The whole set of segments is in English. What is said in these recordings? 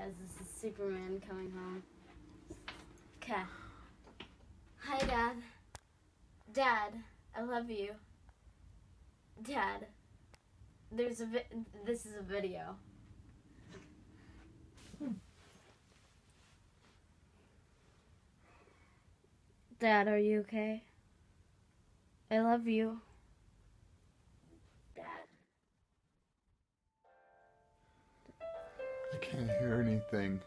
guys, this is Superman coming home. Okay. Hi, Dad. Dad, I love you. Dad, there's a this is a video. Dad, are you okay? I love you. I can't hear anything.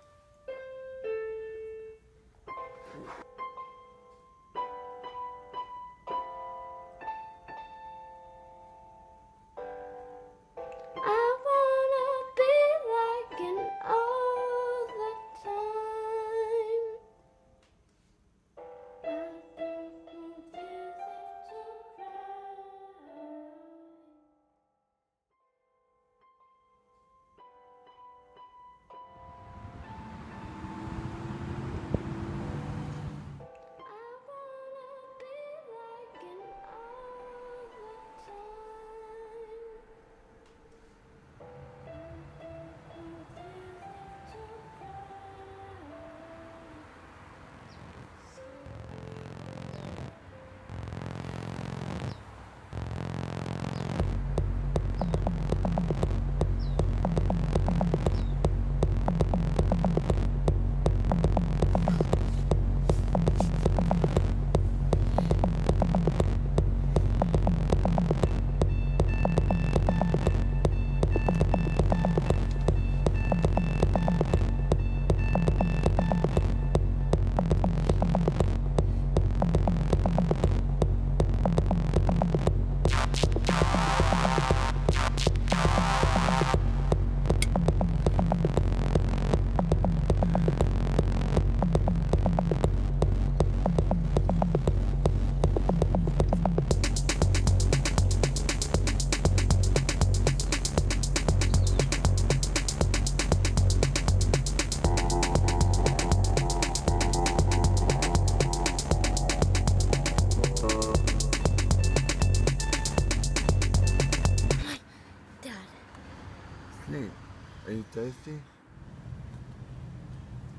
Are you thirsty?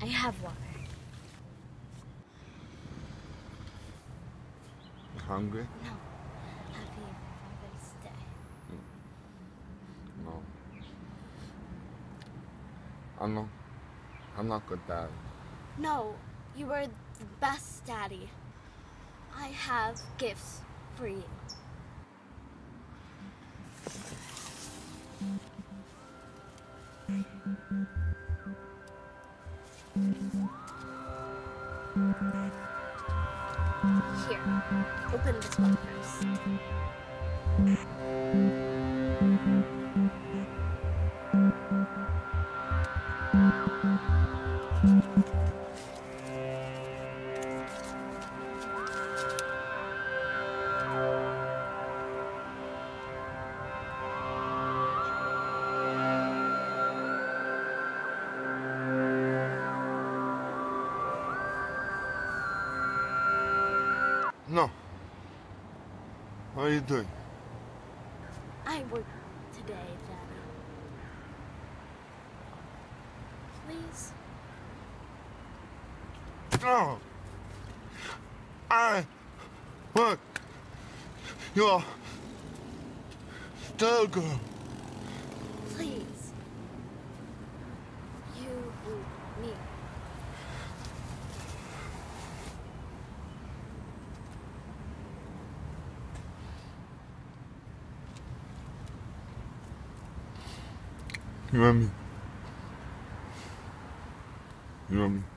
I have water. Hungry? No. Happy Father's Day. No. I'm not. I'm not good dad. No, you are the best daddy. I have gifts for you. Here, open this one first. No. What are you doing? I work today, Daddy. Please? No. I work. You're still girl. Please. You and me. You want me? You want me?